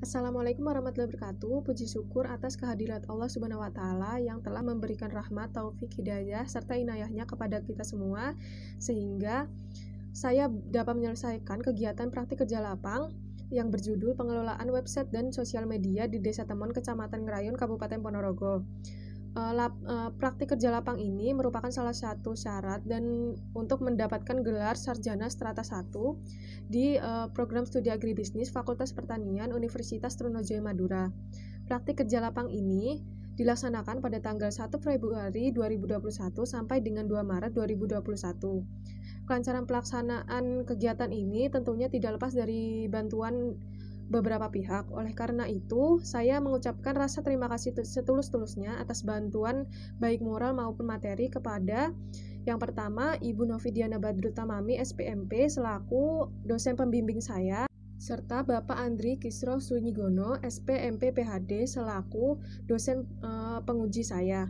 Assalamualaikum warahmatullahi wabarakatuh. Puji syukur atas kehadirat Allah Subhanahu wa taala yang telah memberikan rahmat, taufik, hidayah serta inayahnya kepada kita semua sehingga saya dapat menyelesaikan kegiatan praktik kerja lapang yang berjudul pengelolaan website dan sosial media di Desa Temon, Kecamatan Ngerayun, Kabupaten Ponorogo. Uh, lap, uh, praktik kerja lapang ini merupakan salah satu syarat dan untuk mendapatkan gelar sarjana strata 1 di uh, program studi agribisnis Fakultas Pertanian Universitas Trunojoyo Madura. Praktik kerja lapang ini dilaksanakan pada tanggal 1 Februari 2021 sampai dengan 2 Maret 2021. Kelancaran pelaksanaan kegiatan ini tentunya tidak lepas dari bantuan beberapa pihak. Oleh karena itu, saya mengucapkan rasa terima kasih setulus-tulusnya atas bantuan baik moral maupun materi kepada yang pertama Ibu Novidiana Badrutamami SPMP selaku dosen pembimbing saya serta Bapak Andri Kisro Sunyigono SPMP PhD selaku dosen uh, penguji saya.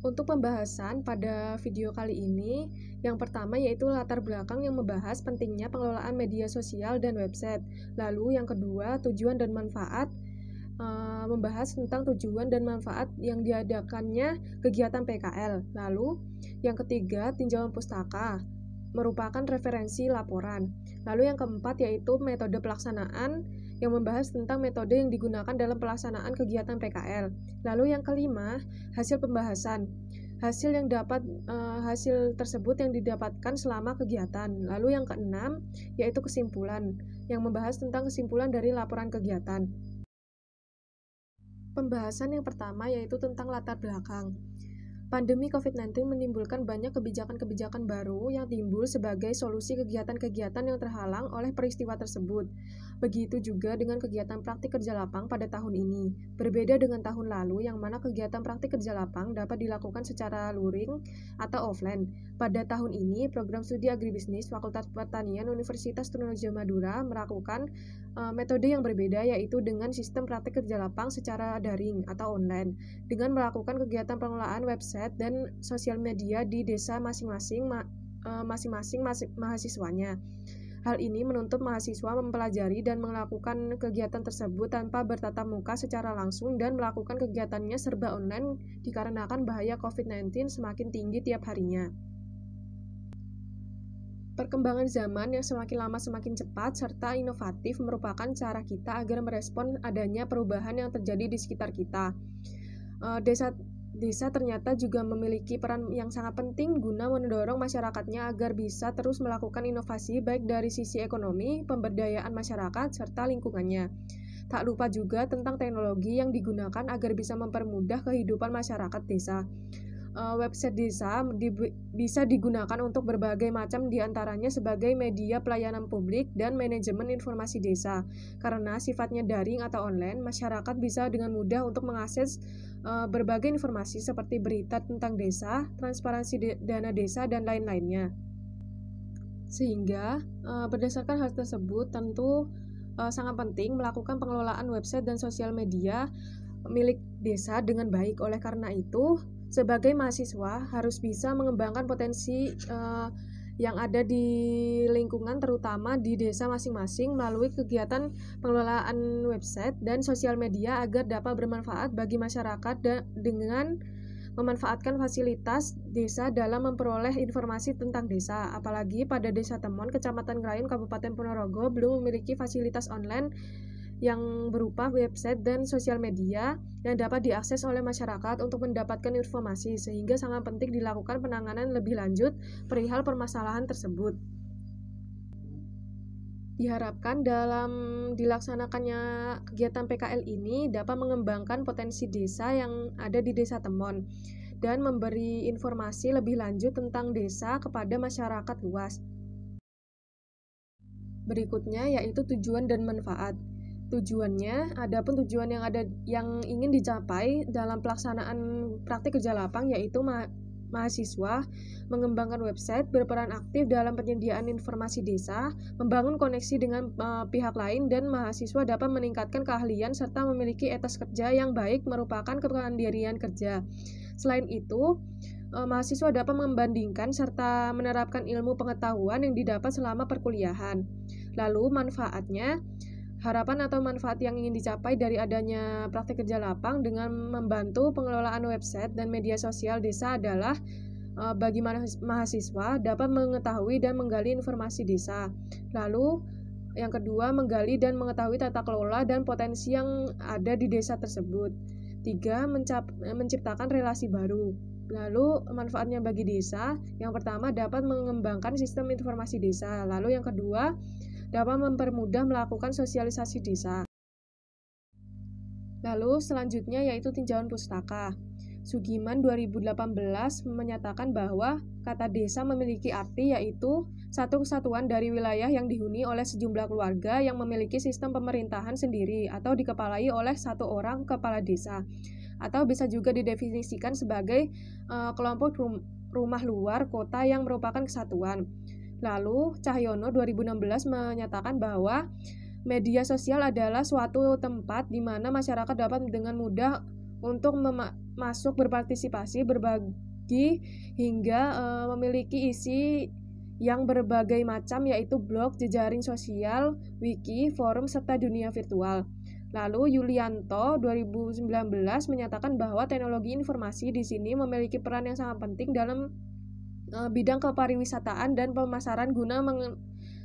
Untuk pembahasan pada video kali ini, yang pertama yaitu latar belakang yang membahas pentingnya pengelolaan media sosial dan website. Lalu yang kedua, tujuan dan manfaat uh, membahas tentang tujuan dan manfaat yang diadakannya kegiatan PKL. Lalu yang ketiga, tinjauan pustaka merupakan referensi laporan. Lalu yang keempat yaitu metode pelaksanaan yang membahas tentang metode yang digunakan dalam pelaksanaan kegiatan PKL. Lalu yang kelima, hasil pembahasan. Hasil yang dapat uh, hasil tersebut yang didapatkan selama kegiatan. Lalu yang keenam, yaitu kesimpulan yang membahas tentang kesimpulan dari laporan kegiatan. Pembahasan yang pertama yaitu tentang latar belakang. Pandemi COVID-19 menimbulkan banyak kebijakan-kebijakan baru yang timbul sebagai solusi kegiatan-kegiatan yang terhalang oleh peristiwa tersebut. Begitu juga dengan kegiatan praktik kerja lapang pada tahun ini. Berbeda dengan tahun lalu yang mana kegiatan praktik kerja lapang dapat dilakukan secara luring atau offline. Pada tahun ini, program studi agribisnis Fakultas Pertanian Universitas Trunojoyo Madura melakukan uh, metode yang berbeda yaitu dengan sistem praktik kerja lapang secara daring atau online dengan melakukan kegiatan pengelolaan website dan sosial media di desa masing-masing ma uh, masing-masing mahasiswanya. Hal ini menuntut mahasiswa mempelajari dan melakukan kegiatan tersebut tanpa bertatap muka secara langsung dan melakukan kegiatannya serba online dikarenakan bahaya COVID-19 semakin tinggi tiap harinya. Perkembangan zaman yang semakin lama semakin cepat serta inovatif merupakan cara kita agar merespon adanya perubahan yang terjadi di sekitar kita. Uh, desa desa ternyata juga memiliki peran yang sangat penting guna mendorong masyarakatnya agar bisa terus melakukan inovasi baik dari sisi ekonomi, pemberdayaan masyarakat, serta lingkungannya. Tak lupa juga tentang teknologi yang digunakan agar bisa mempermudah kehidupan masyarakat desa uh, website desa di, bisa digunakan untuk berbagai macam di antaranya sebagai media pelayanan publik dan manajemen informasi desa. Karena sifatnya daring atau online, masyarakat bisa dengan mudah untuk mengakses uh, berbagai informasi seperti berita tentang desa, transparansi de dana desa, dan lain-lainnya. Sehingga uh, berdasarkan hal tersebut tentu sangat penting melakukan pengelolaan website dan sosial media milik desa dengan baik. Oleh karena itu, sebagai mahasiswa harus bisa mengembangkan potensi uh, yang ada di lingkungan terutama di desa masing-masing melalui kegiatan pengelolaan website dan sosial media agar dapat bermanfaat bagi masyarakat dengan memanfaatkan fasilitas desa dalam memperoleh informasi tentang desa. Apalagi pada Desa Temon, Kecamatan Ngerayun, Kabupaten Ponorogo belum memiliki fasilitas online yang berupa website dan sosial media yang dapat diakses oleh masyarakat untuk mendapatkan informasi sehingga sangat penting dilakukan penanganan lebih lanjut perihal permasalahan tersebut. Diharapkan dalam dilaksanakannya kegiatan PKL ini dapat mengembangkan potensi desa yang ada di Desa Temon dan memberi informasi lebih lanjut tentang desa kepada masyarakat luas. Berikutnya yaitu tujuan dan manfaat tujuannya, adapun tujuan yang ada yang ingin dicapai dalam pelaksanaan praktik kerja lapang yaitu ma mahasiswa mengembangkan website, berperan aktif dalam penyediaan informasi desa, membangun koneksi dengan uh, pihak lain dan mahasiswa dapat meningkatkan keahlian serta memiliki etos kerja yang baik merupakan kemandirian kerja. Selain itu, uh, mahasiswa dapat membandingkan serta menerapkan ilmu pengetahuan yang didapat selama perkuliahan. Lalu manfaatnya harapan atau manfaat yang ingin dicapai dari adanya praktik kerja lapang dengan membantu pengelolaan website dan media sosial desa adalah uh, bagi mahasiswa dapat mengetahui dan menggali informasi desa. Lalu yang kedua, menggali dan mengetahui tata kelola dan potensi yang ada di desa tersebut. Tiga, menciptakan relasi baru. Lalu manfaatnya bagi desa, yang pertama dapat mengembangkan sistem informasi desa. Lalu yang kedua, dapat mempermudah melakukan sosialisasi desa. Lalu selanjutnya yaitu tinjauan pustaka. Sugiman 2018 menyatakan bahwa kata desa memiliki arti yaitu satu kesatuan dari wilayah yang dihuni oleh sejumlah keluarga yang memiliki sistem pemerintahan sendiri atau dikepalai oleh satu orang kepala desa atau bisa juga didefinisikan sebagai uh, kelompok rumah luar kota yang merupakan kesatuan. Lalu, Cahyono 2016 menyatakan bahwa media sosial adalah suatu tempat di mana masyarakat dapat dengan mudah untuk masuk berpartisipasi, berbagi hingga e, memiliki isi yang berbagai macam yaitu blog, jejaring sosial, wiki, forum serta dunia virtual. Lalu Yulianto 2019 menyatakan bahwa teknologi informasi di sini memiliki peran yang sangat penting dalam bidang kepariwisataan dan pemasaran guna meng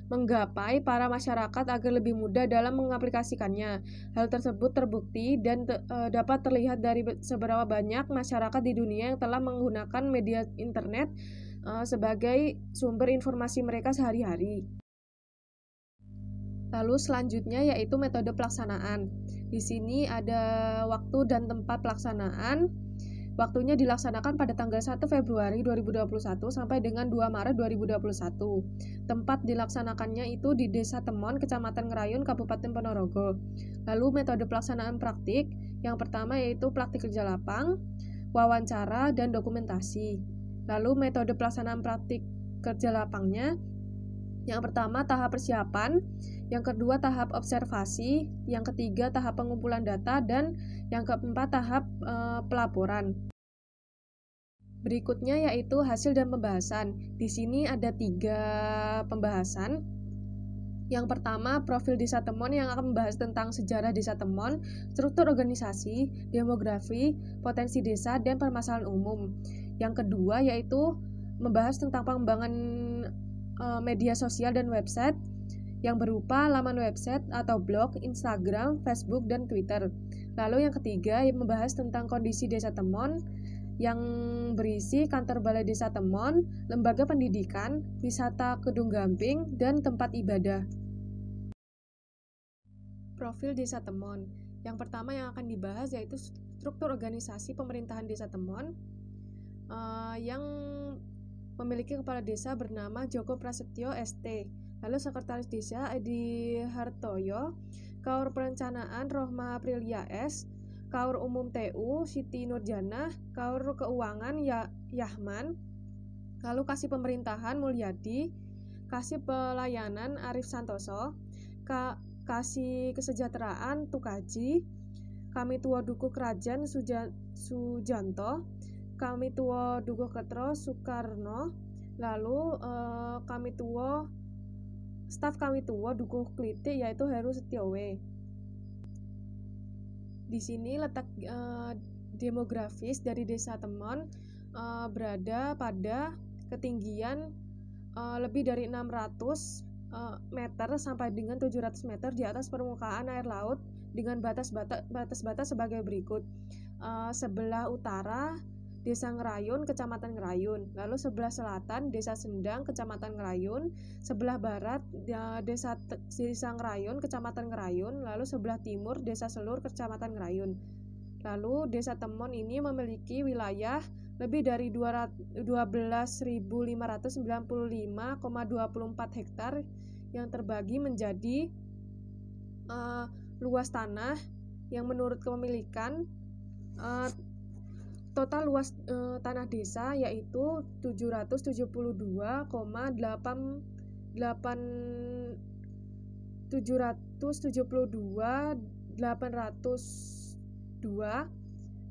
menggapai para masyarakat agar lebih mudah dalam mengaplikasikannya. Hal tersebut terbukti dan te, e, dapat terlihat dari seberapa banyak masyarakat di dunia yang telah menggunakan media internet e, sebagai sumber informasi mereka sehari-hari. Lalu selanjutnya yaitu metode pelaksanaan. Di sini ada waktu dan tempat pelaksanaan Waktunya dilaksanakan pada tanggal 1 Februari 2021 sampai dengan 2 Maret 2021. Tempat dilaksanakannya itu di Desa Temon, Kecamatan Ngerayun, Kabupaten Ponorogo. Lalu metode pelaksanaan praktik, yang pertama yaitu praktik kerja lapang, wawancara, dan dokumentasi. Lalu metode pelaksanaan praktik kerja lapangnya, yang pertama tahap persiapan, yang kedua tahap observasi, yang ketiga tahap pengumpulan data, dan yang keempat tahap e, pelaporan. Berikutnya yaitu hasil dan pembahasan. Di sini ada tiga pembahasan. Yang pertama, profil Desa Temon yang akan membahas tentang sejarah Desa Temon, struktur organisasi, demografi, potensi desa, dan permasalahan umum. Yang kedua yaitu membahas tentang pengembangan e, media sosial dan website yang berupa laman website atau blog, Instagram, Facebook, dan Twitter. Lalu yang ketiga yang membahas tentang kondisi Desa Temon yang berisi kantor Balai Desa Temon, lembaga pendidikan, wisata Kedung Gamping, dan tempat ibadah. Profil Desa Temon. Yang pertama yang akan dibahas yaitu struktur organisasi pemerintahan Desa Temon uh, yang memiliki kepala desa bernama Joko Prasetyo ST Lalu Sekretaris Desa Edi Hartoyo, Kaur Perencanaan Rohma Aprilia S, Kaur Umum TU Siti Nurjana, Kaur Keuangan ya Yahman, lalu Kasih Pemerintahan Mulyadi, Kasih Pelayanan Arif Santoso, Ka Kasih Kesejahteraan Tukaji, Kami Tua Duku Kerajaan Suja, Sujanto, Kami Tua Duku Ketro Soekarno, lalu eh, Kami Tua staf kami tua dukuh klitik yaitu Heru Setiowe. Di sini letak uh, demografis dari Desa Temon uh, berada pada ketinggian uh, lebih dari 600 uh, meter sampai dengan 700 meter di atas permukaan air laut dengan batas-batas sebagai berikut. Uh, sebelah utara Desa Ngerayun, Kecamatan Ngerayun. Lalu sebelah selatan Desa Sendang, Kecamatan Ngerayun. Sebelah barat ya, Desa Desa Ngerayun, Kecamatan Ngerayun. Lalu sebelah timur Desa Selur, Kecamatan Ngerayun. Lalu Desa Temon ini memiliki wilayah lebih dari 12.595,24 hektar yang terbagi menjadi uh, luas tanah yang menurut kepemilikan uh, total luas e, tanah desa yaitu 772,8 772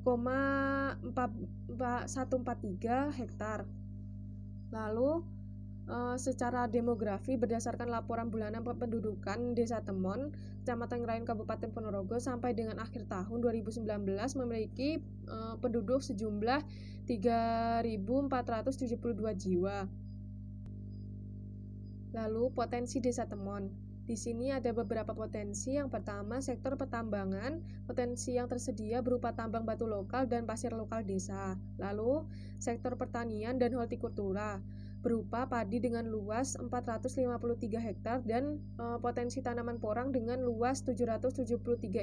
802,143 hektar. Lalu uh, secara demografi berdasarkan laporan bulanan pendudukan Desa Temon, Kecamatan Ngerain Kabupaten Ponorogo sampai dengan akhir tahun 2019 memiliki uh, penduduk sejumlah 3.472 jiwa. Lalu potensi Desa Temon. Di sini ada beberapa potensi. Yang pertama, sektor pertambangan. Potensi yang tersedia berupa tambang batu lokal dan pasir lokal desa. Lalu, sektor pertanian dan hortikultura berupa padi dengan luas 453 hektar dan e, potensi tanaman porang dengan luas 773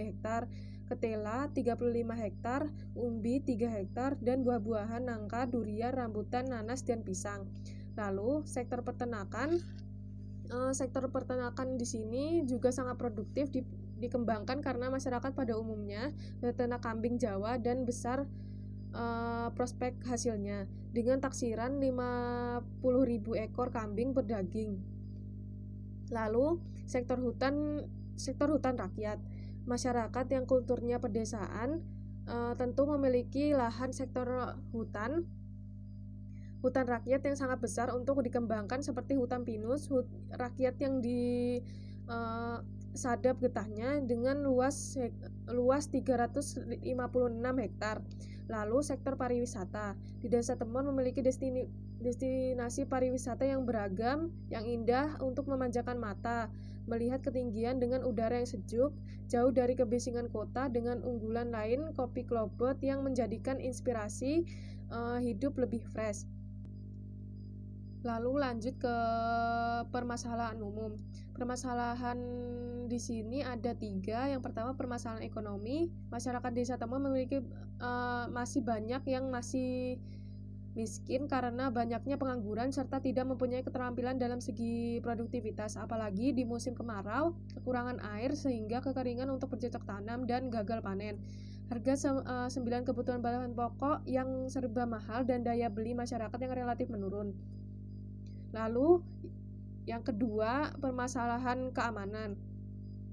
hektar, ketela 35 hektar, umbi 3 hektar, dan buah-buahan nangka, durian, rambutan, nanas, dan pisang. Lalu, sektor peternakan uh, sektor peternakan di sini juga sangat produktif di, dikembangkan karena masyarakat pada umumnya beternak kambing Jawa dan besar uh, prospek hasilnya dengan taksiran 50.000 ekor kambing berdaging. Lalu sektor hutan sektor hutan rakyat masyarakat yang kulturnya pedesaan uh, tentu memiliki lahan sektor hutan hutan rakyat yang sangat besar untuk dikembangkan seperti hutan pinus, hut, rakyat yang di uh, sadap getahnya dengan luas luas 356 hektar. Lalu sektor pariwisata. Di Desa Temon memiliki destini, destinasi pariwisata yang beragam, yang indah untuk memanjakan mata, melihat ketinggian dengan udara yang sejuk, jauh dari kebisingan kota dengan unggulan lain kopi klobot yang menjadikan inspirasi uh, hidup lebih fresh. Lalu lanjut ke permasalahan umum. Permasalahan di sini ada tiga. Yang pertama permasalahan ekonomi. Masyarakat desa Temon memiliki uh, masih banyak yang masih miskin karena banyaknya pengangguran serta tidak mempunyai keterampilan dalam segi produktivitas apalagi di musim kemarau kekurangan air sehingga kekeringan untuk bercocok tanam dan gagal panen harga uh, sembilan kebutuhan bahan pokok yang serba mahal dan daya beli masyarakat yang relatif menurun Lalu yang kedua, permasalahan keamanan.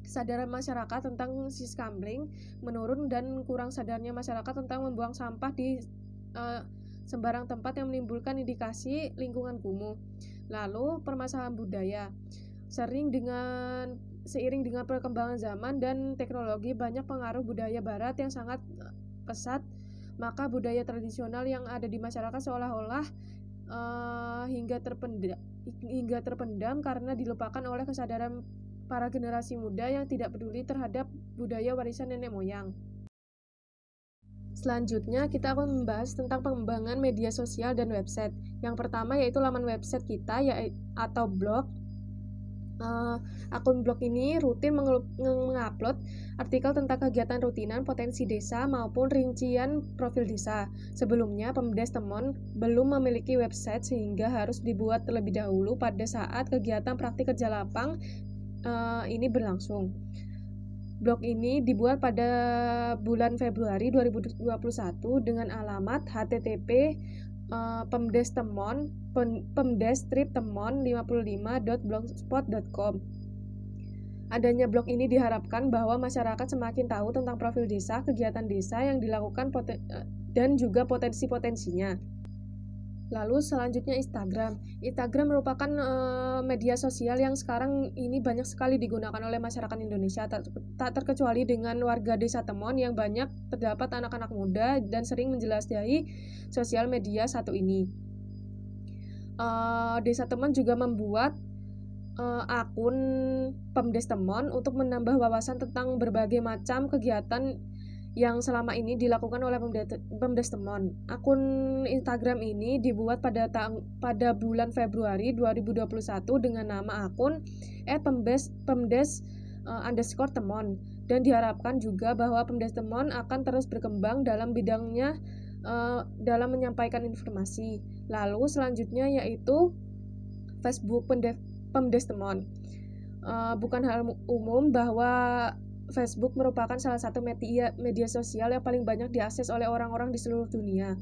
Kesadaran masyarakat tentang siskambling menurun dan kurang sadarnya masyarakat tentang membuang sampah di uh, sembarang tempat yang menimbulkan indikasi lingkungan kumuh. Lalu permasalahan budaya. Sering dengan seiring dengan perkembangan zaman dan teknologi banyak pengaruh budaya barat yang sangat pesat, maka budaya tradisional yang ada di masyarakat seolah-olah uh, hingga terpendam hingga terpendam karena dilupakan oleh kesadaran para generasi muda yang tidak peduli terhadap budaya warisan nenek moyang. Selanjutnya, kita akan membahas tentang pengembangan media sosial dan website. Yang pertama yaitu laman website kita ya atau blog uh, akun blog ini rutin mengupload artikel tentang kegiatan rutinan potensi desa maupun rincian profil desa. Sebelumnya, Pemdes Temon belum memiliki website sehingga harus dibuat terlebih dahulu pada saat kegiatan praktik kerja lapang uh, ini berlangsung. Blog ini dibuat pada bulan Februari 2021 dengan alamat http uh, Pemdes Temon Pemdes Trip Temon 55.blogspot.com Adanya blog ini diharapkan bahwa masyarakat semakin tahu tentang profil desa, kegiatan desa yang dilakukan eh, dan juga potensi-potensinya. Lalu selanjutnya Instagram. Instagram merupakan e, media sosial yang sekarang ini banyak sekali digunakan oleh masyarakat Indonesia, tak, tak terkecuali dengan warga desa Temon yang banyak terdapat anak-anak muda dan sering menjelajahi sosial media satu ini. E, desa Temon juga membuat e, akun Pemdes Temon untuk menambah wawasan tentang berbagai macam kegiatan yang selama ini dilakukan oleh Pemdes Temon. Akun Instagram ini dibuat pada pada bulan Februari 2021 dengan nama akun @pemdes pemdes uh, underscore temon dan diharapkan juga bahwa Pemdes Temon akan terus berkembang dalam bidangnya uh, dalam menyampaikan informasi. Lalu selanjutnya yaitu Facebook Pemdes Temon. Uh, bukan hal umum bahwa Facebook merupakan salah satu media, media sosial yang paling banyak diakses oleh orang-orang di seluruh dunia.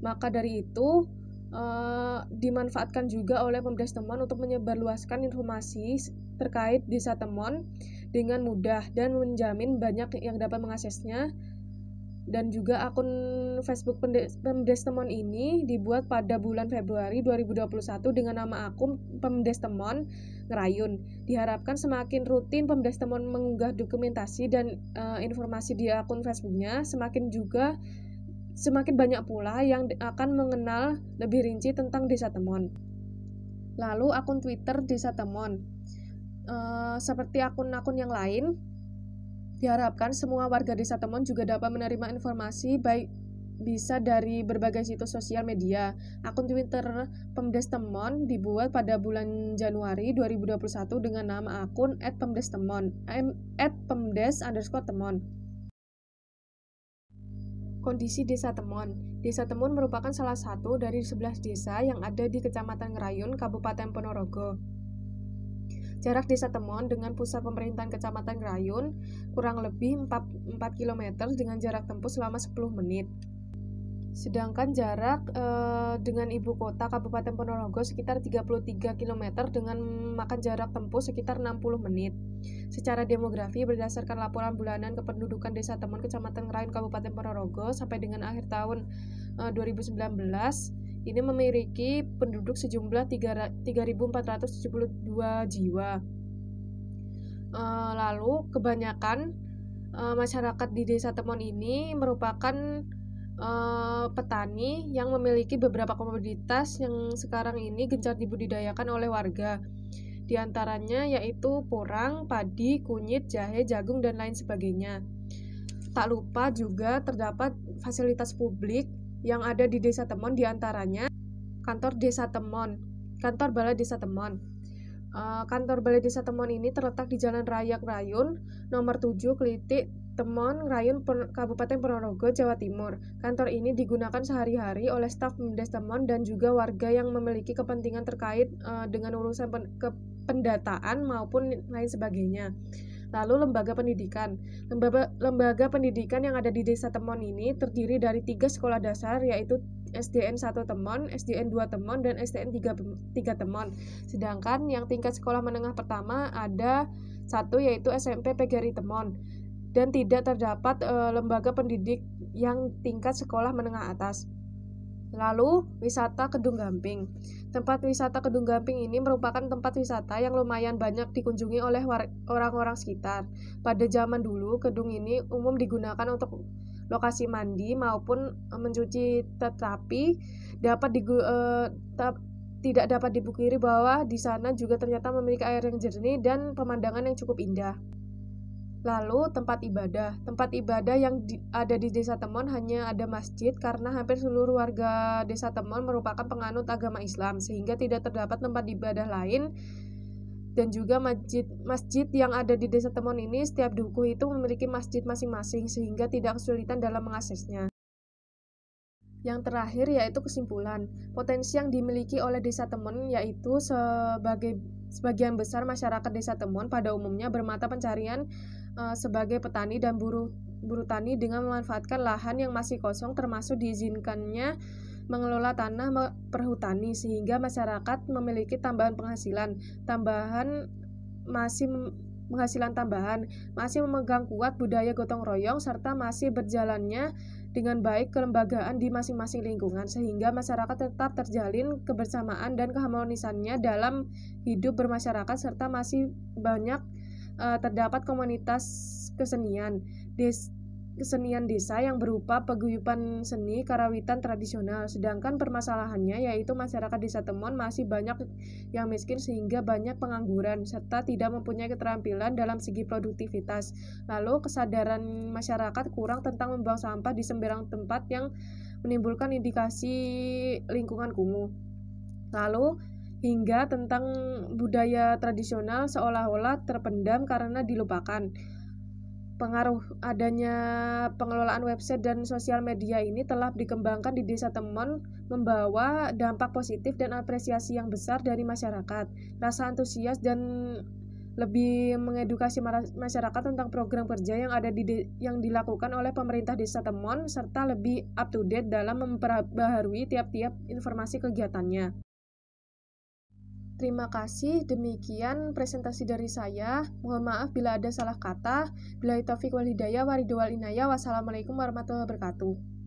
Maka dari itu, uh, dimanfaatkan juga oleh Pemdes Temon untuk menyebarluaskan informasi terkait desa Temon dengan mudah dan menjamin banyak yang dapat mengaksesnya dan juga akun Facebook Pemdestemon ini dibuat pada bulan Februari 2021 dengan nama akun Pemdestemon Ngerayun. Diharapkan semakin rutin Pemdestemon mengunggah dokumentasi dan uh, informasi di akun Facebooknya, semakin juga semakin banyak pula yang akan mengenal lebih rinci tentang Desa Temon. Lalu akun Twitter Desa Temon. Uh, seperti akun-akun yang lain, Diharapkan semua warga desa Temon juga dapat menerima informasi baik bisa dari berbagai situs sosial media. Akun Twitter Pemdes Temon dibuat pada bulan Januari 2021 dengan nama akun @pemdestemon, @pemdes. Kondisi Desa Temon Desa Temon merupakan salah satu dari 11 desa yang ada di Kecamatan Ngerayun, Kabupaten Ponorogo. Jarak desa Temon dengan pusat pemerintahan Kecamatan Grayun kurang lebih 4, 4 km dengan jarak tempuh selama 10 menit. Sedangkan jarak e, dengan ibu kota Kabupaten Ponorogo sekitar 33 km dengan makan jarak tempuh sekitar 60 menit. Secara demografi berdasarkan laporan bulanan kependudukan Desa Temon Kecamatan Grayun Kabupaten Ponorogo sampai dengan akhir tahun e, 2019 ini memiliki penduduk sejumlah 3.472 jiwa. Uh, lalu kebanyakan uh, masyarakat di desa Temon ini merupakan uh, petani yang memiliki beberapa komoditas yang sekarang ini gencar dibudidayakan oleh warga. Di antaranya yaitu porang, padi, kunyit, jahe, jagung, dan lain sebagainya. Tak lupa juga terdapat fasilitas publik yang ada di Desa Temon di antaranya kantor Desa Temon, kantor Balai Desa Temon. Uh, kantor Balai Desa Temon ini terletak di Jalan Raya Rayun nomor 7 Klitik Temon Rayun Kabupaten Ponorogo, Jawa Timur. Kantor ini digunakan sehari-hari oleh staf Mendes Temon dan juga warga yang memiliki kepentingan terkait uh, dengan urusan pen pendataan maupun lain sebagainya. Lalu lembaga pendidikan. Lembaga, lembaga pendidikan yang ada di Desa Temon ini terdiri dari tiga sekolah dasar yaitu SDN 1 Temon, SDN 2 Temon, dan SDN 3, 3 Temon. Sedangkan yang tingkat sekolah menengah pertama ada satu yaitu SMP PGRI Temon dan tidak terdapat e, lembaga pendidik yang tingkat sekolah menengah atas. Lalu, wisata Kedung Gamping. Tempat wisata Kedung Gamping ini merupakan tempat wisata yang lumayan banyak dikunjungi oleh orang-orang sekitar. Pada zaman dulu, kedung ini umum digunakan untuk lokasi mandi maupun mencuci tetapi dapat digu, uh, tidak dapat dipungkiri bahwa di sana juga ternyata memiliki air yang jernih dan pemandangan yang cukup indah. Lalu tempat ibadah. Tempat ibadah yang di, ada di Desa Temon hanya ada masjid karena hampir seluruh warga Desa Temon merupakan penganut agama Islam sehingga tidak terdapat tempat ibadah lain dan juga masjid masjid yang ada di Desa Temon ini setiap duku itu memiliki masjid masing-masing sehingga tidak kesulitan dalam mengaksesnya. Yang terakhir yaitu kesimpulan. Potensi yang dimiliki oleh Desa Temon yaitu sebagai sebagian besar masyarakat Desa Temon pada umumnya bermata pencarian uh, sebagai petani dan buruh buruh tani dengan memanfaatkan lahan yang masih kosong termasuk diizinkannya mengelola tanah perhutani sehingga masyarakat memiliki tambahan penghasilan. Tambahan masih penghasilan tambahan masih memegang kuat budaya gotong royong serta masih berjalannya dengan baik kelembagaan di masing-masing lingkungan sehingga masyarakat tetap terjalin kebersamaan dan keharmonisannya dalam hidup bermasyarakat serta masih banyak uh, terdapat komunitas kesenian des kesenian desa yang berupa paguyuban seni karawitan tradisional. Sedangkan permasalahannya yaitu masyarakat desa Temon masih banyak yang miskin sehingga banyak pengangguran serta tidak mempunyai keterampilan dalam segi produktivitas. Lalu kesadaran masyarakat kurang tentang membuang sampah di sembarang tempat yang menimbulkan indikasi lingkungan kumuh. Lalu hingga tentang budaya tradisional seolah-olah terpendam karena dilupakan. Pengaruh adanya pengelolaan website dan sosial media ini telah dikembangkan di Desa Temon membawa dampak positif dan apresiasi yang besar dari masyarakat. Rasa antusias dan lebih mengedukasi masyarakat tentang program kerja yang ada di yang dilakukan oleh pemerintah Desa Temon serta lebih up to date dalam memperbaharui tiap-tiap informasi kegiatannya. Terima kasih, demikian presentasi dari saya. Mohon maaf bila ada salah kata. Bila taufik wal hidayah, waridwal inayah. Wassalamualaikum warahmatullahi wabarakatuh.